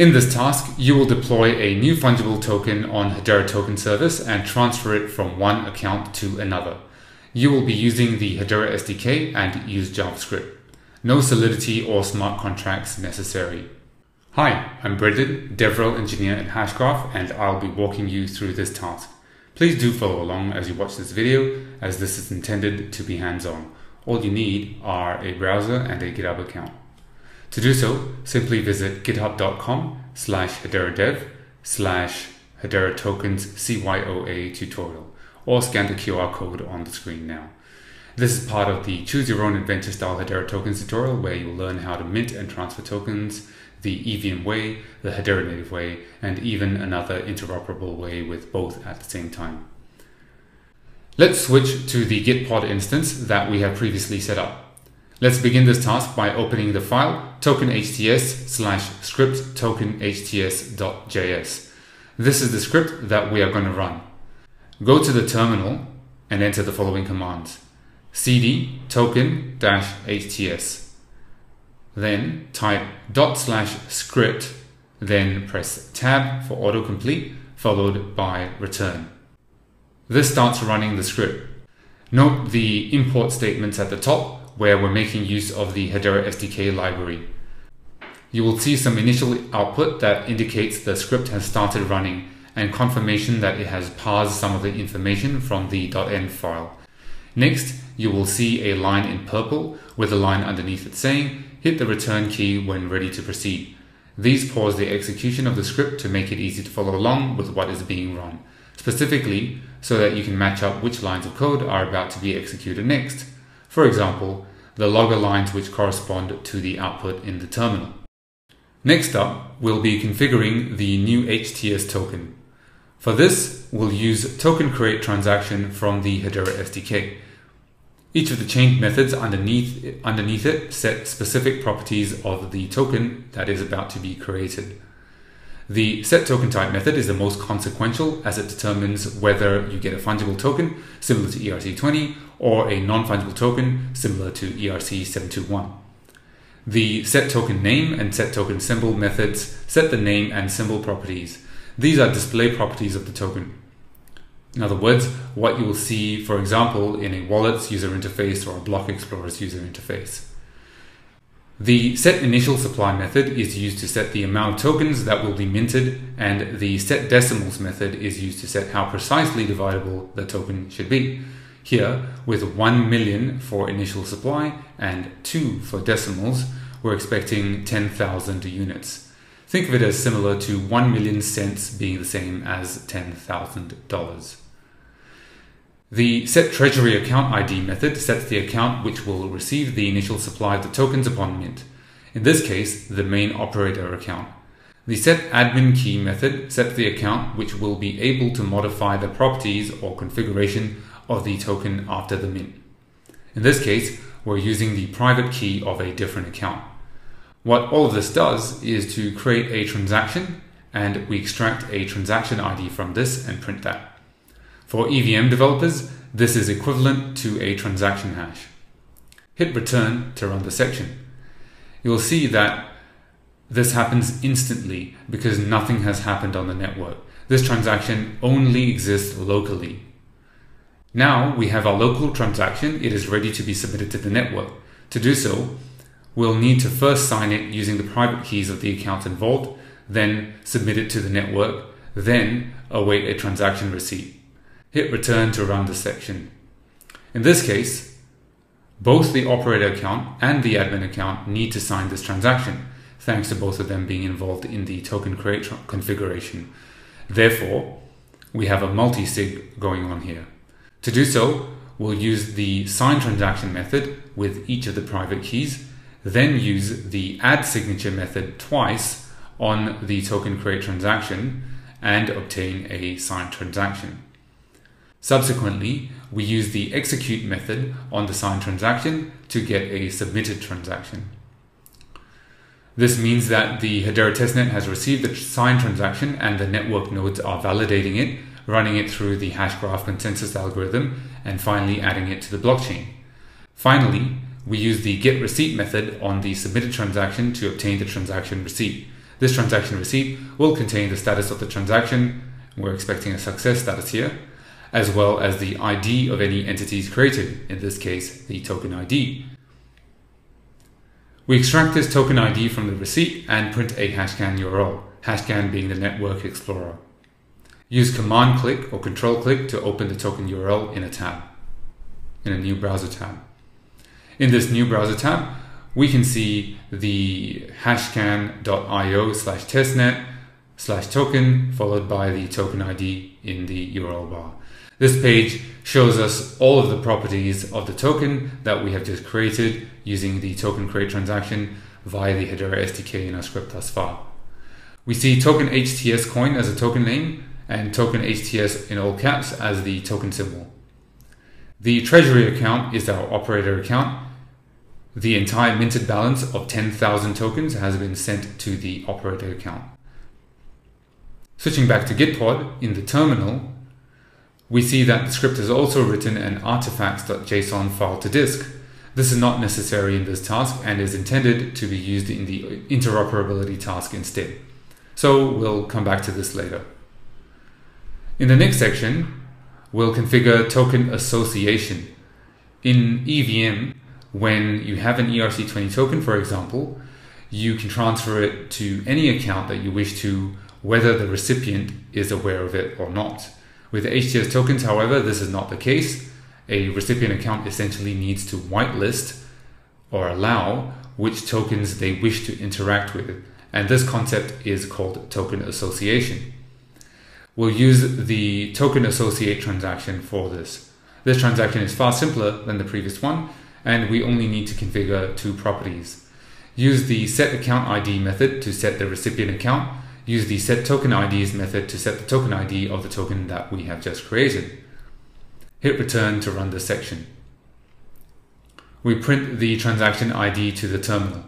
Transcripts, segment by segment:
In this task, you will deploy a new fungible token on Hedera Token Service and transfer it from one account to another. You will be using the Hedera SDK and use JavaScript. No Solidity or smart contracts necessary. Hi, I'm Brendan, DevRel engineer at Hashgraph, and I'll be walking you through this task. Please do follow along as you watch this video, as this is intended to be hands-on. All you need are a browser and a GitHub account. To do so, simply visit github.com slash hederadev slash hedera tokens CYOA tutorial or scan the QR code on the screen now. This is part of the Choose Your Own Adventure Style Hedera Tokens tutorial where you'll learn how to mint and transfer tokens the EVM way, the Hedera native way, and even another interoperable way with both at the same time. Let's switch to the Gitpod instance that we have previously set up. Let's begin this task by opening the file tokenhts slash script tokenhts.js. This is the script that we are going to run. Go to the terminal and enter the following commands. cd token dash hts. Then type dot slash script, then press tab for autocomplete, followed by return. This starts running the script. Note the import statements at the top where we're making use of the Hedera SDK library. You will see some initial output that indicates the script has started running and confirmation that it has parsed some of the information from the .env file. Next, you will see a line in purple with a line underneath it saying, hit the return key when ready to proceed. These pause the execution of the script to make it easy to follow along with what is being run, specifically so that you can match up which lines of code are about to be executed next. For example, the logger lines which correspond to the output in the terminal. Next up, we'll be configuring the new HTS token. For this, we'll use token create transaction from the Hedera SDK. Each of the chained methods underneath, underneath it set specific properties of the token that is about to be created. The set token type method is the most consequential as it determines whether you get a fungible token similar to ERC20 or a non-fungible token similar to ERC721. The set token name and set token symbol methods set the name and symbol properties. These are display properties of the token. In other words, what you will see, for example, in a wallet's user interface or a block explorer's user interface. The set initial supply method is used to set the amount of tokens that will be minted, and the set decimals method is used to set how precisely dividable the token should be. Here, with 1 million for initial supply and 2 for decimals, we're expecting 10,000 units. Think of it as similar to 1 million cents being the same as $10,000. The set treasury account ID method sets the account which will receive the initial supply of the tokens upon mint. In this case, the main operator account. The set admin key method sets the account which will be able to modify the properties or configuration of the token after the mint. In this case, we're using the private key of a different account. What all of this does is to create a transaction and we extract a transaction ID from this and print that. For EVM developers, this is equivalent to a transaction hash. Hit return to run the section. You'll see that this happens instantly because nothing has happened on the network. This transaction only exists locally. Now we have our local transaction. It is ready to be submitted to the network. To do so, we'll need to first sign it using the private keys of the account involved, then submit it to the network, then await a transaction receipt hit return to run the section. In this case, both the operator account and the admin account need to sign this transaction, thanks to both of them being involved in the token create configuration. Therefore, we have a multi-sig going on here. To do so, we'll use the sign transaction method with each of the private keys, then use the add signature method twice on the token create transaction and obtain a signed transaction. Subsequently, we use the execute method on the signed transaction to get a submitted transaction. This means that the Hedera testnet has received the signed transaction and the network nodes are validating it, running it through the hashgraph consensus algorithm, and finally adding it to the blockchain. Finally, we use the get receipt method on the submitted transaction to obtain the transaction receipt. This transaction receipt will contain the status of the transaction, we're expecting a success status here, as well as the ID of any entities created, in this case, the token ID. We extract this token ID from the receipt and print a HashScan URL, HashScan being the network explorer. Use command click or control click to open the token URL in a tab, in a new browser tab. In this new browser tab, we can see the hashscan.io slash testnet slash token followed by the token ID in the URL bar. This page shows us all of the properties of the token that we have just created using the token create transaction via the Hedera SDK in our script thus far. We see token HTS coin as a token name and token HTS in all caps as the token symbol. The treasury account is our operator account the entire minted balance of 10,000 tokens has been sent to the operator account. Switching back to Gitpod, in the terminal, we see that the script has also written an artifacts.json file to disk. This is not necessary in this task and is intended to be used in the interoperability task instead. So we'll come back to this later. In the next section, we'll configure token association. In EVM, when you have an ERC20 token, for example, you can transfer it to any account that you wish to, whether the recipient is aware of it or not. With HTS tokens, however, this is not the case. A recipient account essentially needs to whitelist or allow which tokens they wish to interact with, and this concept is called token association. We'll use the token associate transaction for this. This transaction is far simpler than the previous one and we only need to configure two properties. Use the set account ID method to set the recipient account. Use the set token IDs method to set the token ID of the token that we have just created. Hit return to run this section. We print the transaction ID to the terminal.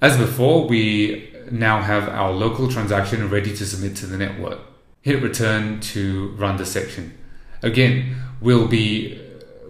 As before, we now have our local transaction ready to submit to the network. Hit return to run the section. Again, we'll be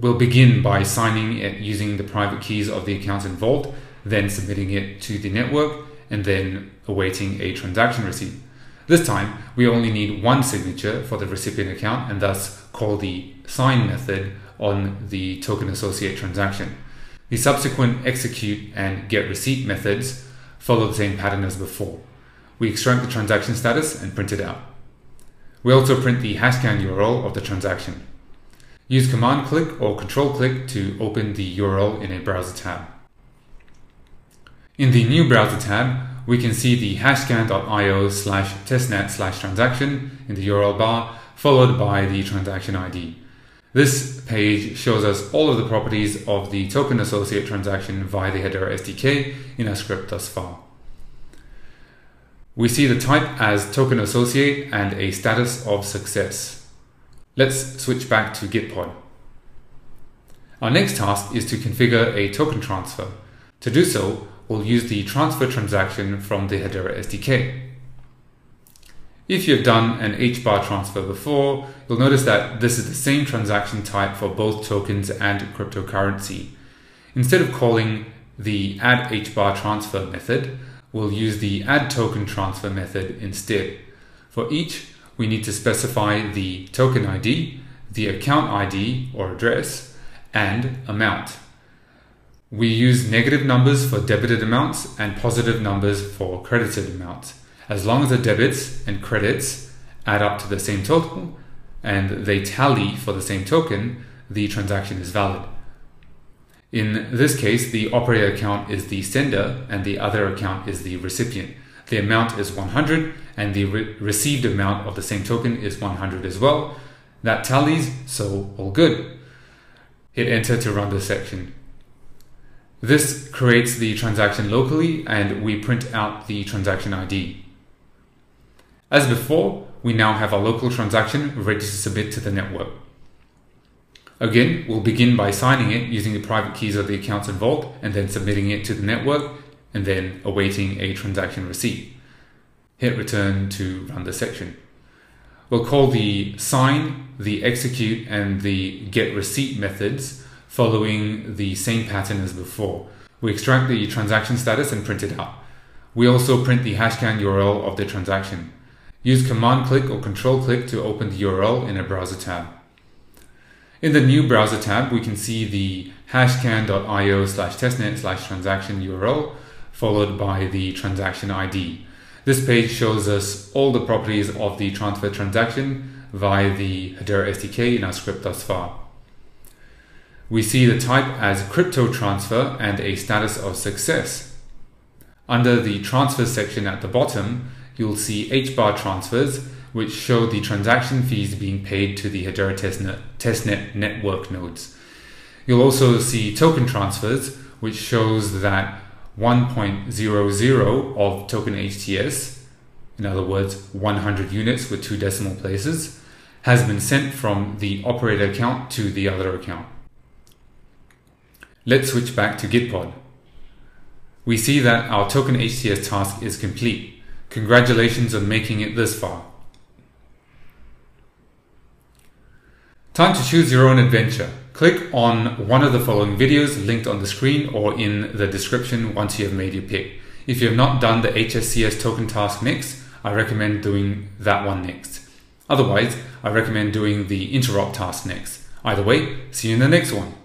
we'll begin by signing it using the private keys of the accounts involved, then submitting it to the network, and then awaiting a transaction receipt. This time, we only need one signature for the recipient account and thus call the sign method on the token associate transaction. The subsequent execute and get receipt methods follow the same pattern as before. We extract the transaction status and print it out. We also print the HashScan URL of the transaction. Use command click or control click to open the URL in a browser tab. In the new browser tab, we can see the hashscan.io slash testnet slash transaction in the URL bar, followed by the transaction ID. This page shows us all of the properties of the token associate transaction via the Hedera SDK in our script thus far. We see the type as token associate and a status of success. Let's switch back to Gitpod. Our next task is to configure a token transfer. To do so, we'll use the transfer transaction from the Hedera SDK. If you've done an HBAR transfer before, you'll notice that this is the same transaction type for both tokens and cryptocurrency. Instead of calling the add HBAR transfer method, we'll use the add token transfer method instead. For each, we need to specify the token ID, the account ID or address, and amount. We use negative numbers for debited amounts and positive numbers for credited amounts. As long as the debits and credits add up to the same total and they tally for the same token, the transaction is valid. In this case, the operator account is the sender and the other account is the recipient. The amount is 100 and the re- received amount of the same token is 100 as well. That tallies, so all good. Hit enter to run the section. This creates the transaction locally and we print out the transaction ID. As before, we now have our local transaction ready to submit to the network. Again, we'll begin by signing it using the private keys of the accounts involved and then submitting it to the network and then awaiting a transaction receipt. Hit return to run the section. We'll call the sign, the execute, and the get receipt methods following the same pattern as before. We extract the transaction status and print it out. We also print the HashScan URL of the transaction. Use command click or control click to open the URL in a browser tab. In the new browser tab, we can see the hashscan.io slash testnet slash transaction URL followed by the transaction ID. This page shows us all the properties of the transfer transaction via the Hedera SDK in our script thus far. We see the type as crypto transfer and a status of success. Under the transfer section at the bottom, you'll see HBAR transfers, which show the transaction fees being paid to the Hedera testnet, testnet network nodes. You'll also see token transfers, which shows that 1.00 of token HTS, in other words, 100 units with two decimal places, has been sent from the operator account to the other account. Let's switch back to Gitpod. We see that our token HTS task is complete. Congratulations on making it this far. Time to choose your own adventure. Click on one of the following videos linked on the screen or in the description once you have made your pick. If you have not done the HSCS token task next, I recommend doing that one next. Otherwise, I recommend doing the interop task next. Either way, see you in the next one.